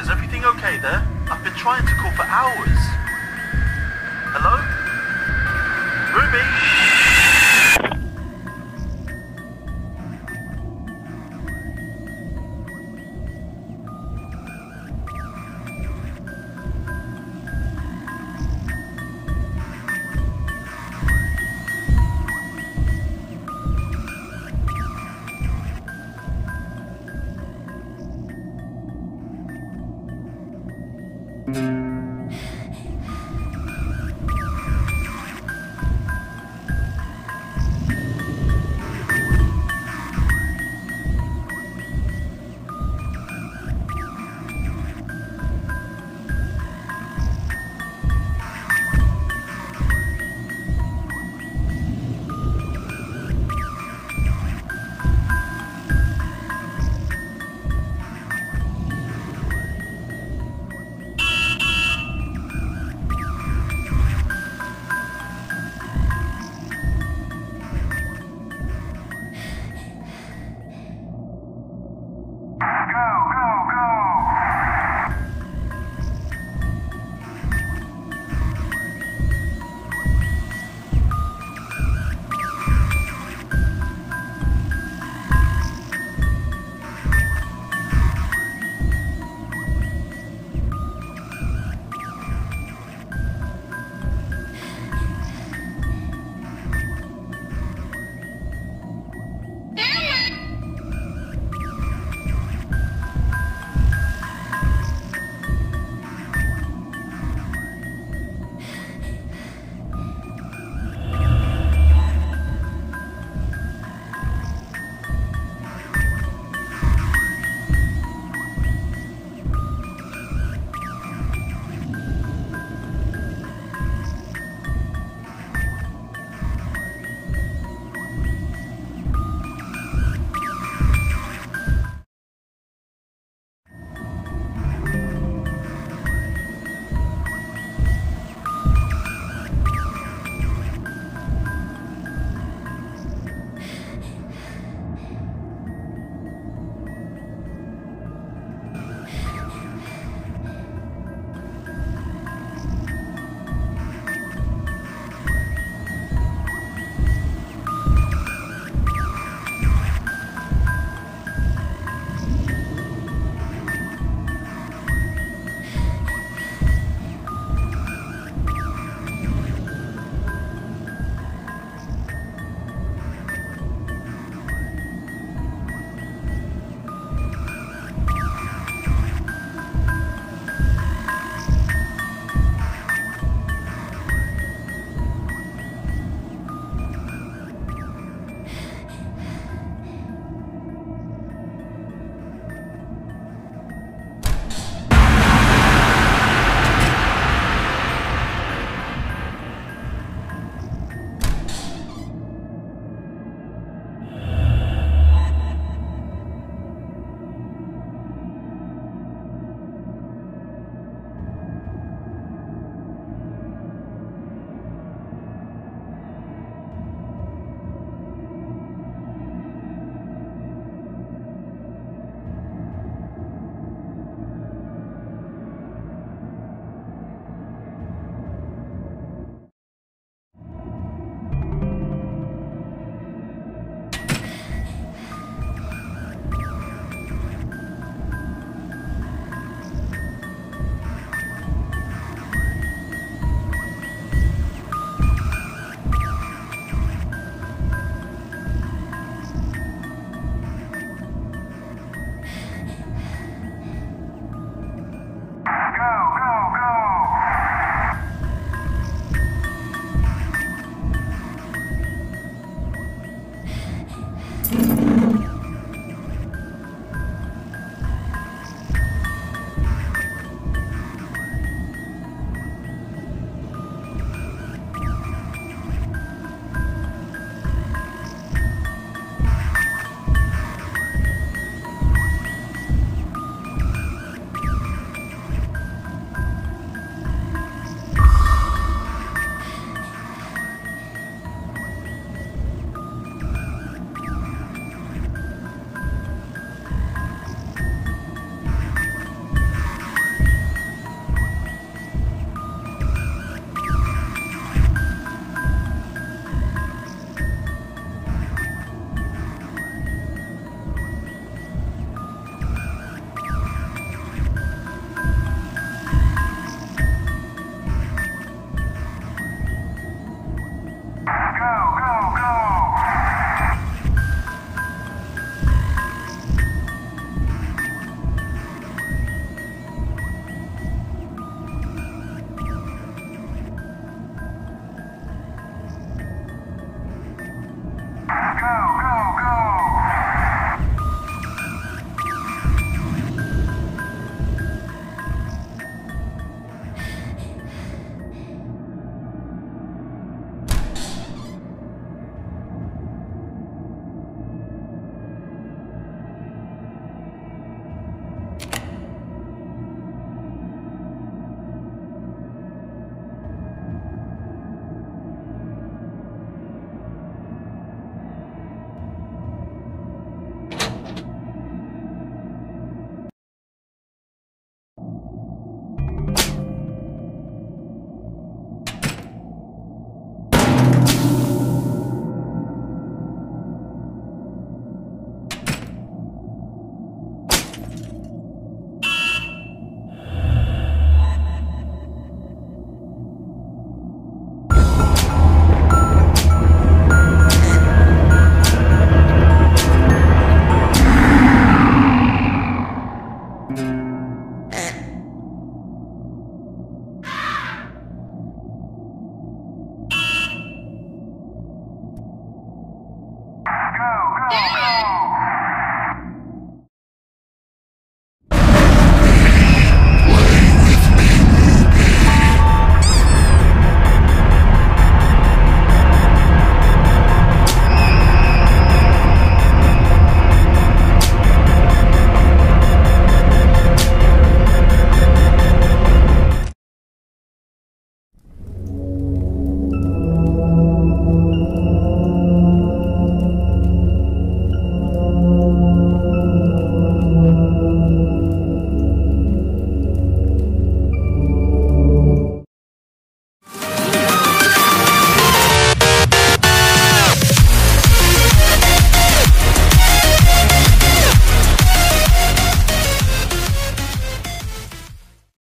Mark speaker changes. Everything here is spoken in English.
Speaker 1: Is everything okay there? I've been trying to call for hours. Hello? Ruby?